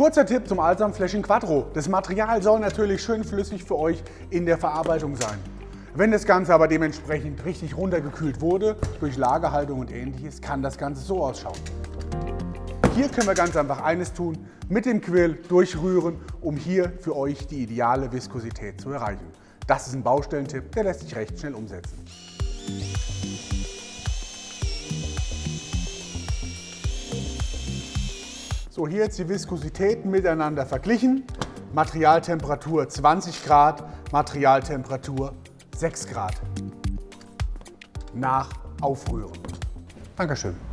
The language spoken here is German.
Kurzer Tipp zum Alsam Flashing Quattro. Das Material soll natürlich schön flüssig für euch in der Verarbeitung sein. Wenn das Ganze aber dementsprechend richtig runtergekühlt wurde, durch Lagerhaltung und ähnliches, kann das Ganze so ausschauen. Hier können wir ganz einfach eines tun, mit dem Quill durchrühren, um hier für euch die ideale Viskosität zu erreichen. Das ist ein Baustellentipp, der lässt sich recht schnell umsetzen. So, hier jetzt die Viskositäten miteinander verglichen. Materialtemperatur 20 Grad, Materialtemperatur 6 Grad. Nach Aufrühren. Dankeschön.